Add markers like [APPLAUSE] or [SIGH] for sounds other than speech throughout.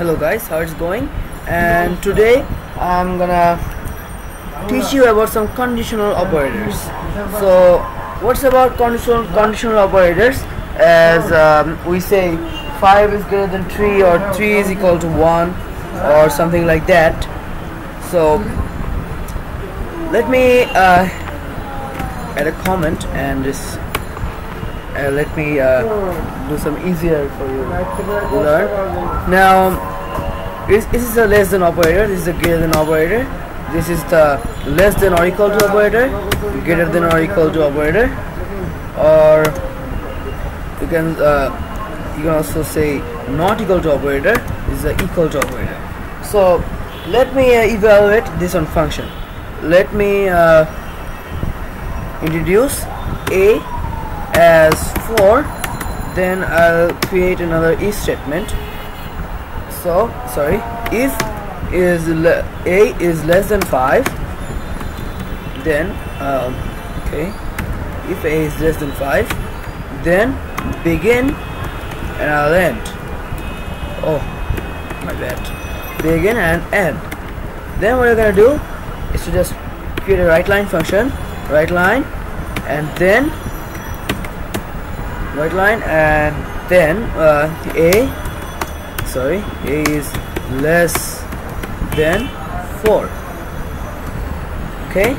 hello guys. How it's going? And today I'm gonna teach you about some conditional operators. So what's about conditional conditional operators? As um, we say 5 is greater than 3 or 3 is equal to 1 or something like that. So let me uh, add a comment and just uh, let me uh, do some easier for you learn. Now this, this is a less than operator. This is a greater than operator. This is the less than or equal to operator greater than or equal to operator. Or you can uh, you can also say not equal to operator. Is the equal to operator. So let me uh, evaluate this on function. Let me uh, introduce a as 4 then I'll create another if statement so sorry if is a is less than 5 then um, okay. If a is less than 5 then begin and I'll end. Oh my bad. Begin and end. Then what you're gonna do is to just create a write line function write line and then write line and then uh, a sorry a is less than 4 okay?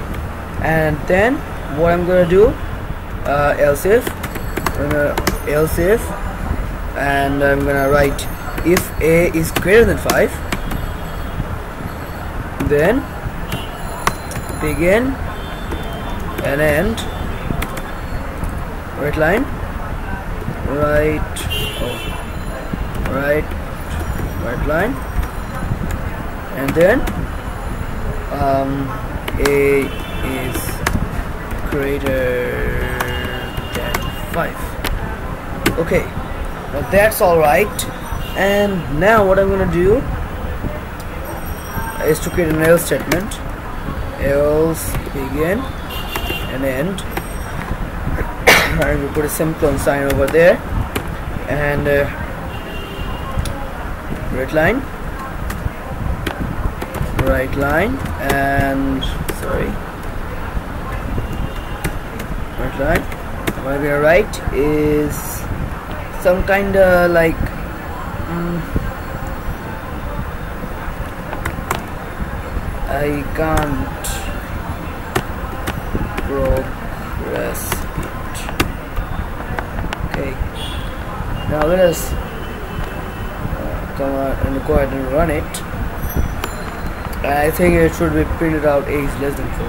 And then what I'm gonna do uh, else if I'm gonna else if and I'm gonna write if a is greater than 5 then begin and end. Write line? Right oh, right write line and then um, a is greater than 5 okay now that's all right. And now what I'm gonna do is to create an else statement. Else begin and end. [COUGHS] And we put a semicolon sign over there. And uh, red line. Write line and sorry. Write line. What we are right is some kind of like um, I can't progress it. Okay. Now let us come and go ahead and run it. I think it should be printed out a is less than 4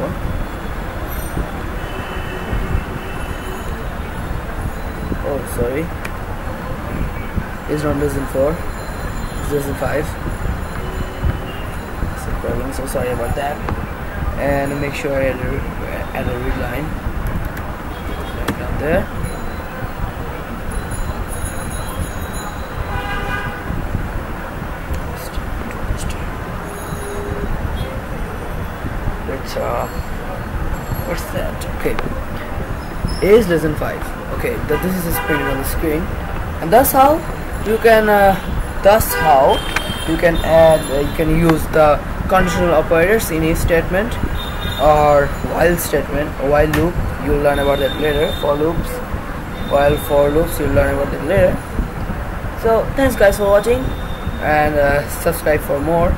oh sorry. It's not less than 4 it's less than 5 that's a problem. So sorry about that. And make sure I add a, add a line. Right down there which uh, what's that? Okay. Is less than 5 okay that this is printed on the screen. And that's how you can uh, that's how you can add uh, you can use the conditional operators in a statement or while statement. Or while loop you'll learn about that later. For loops while for loops you'll learn about that later. So thanks guys for watching and uh, subscribe for more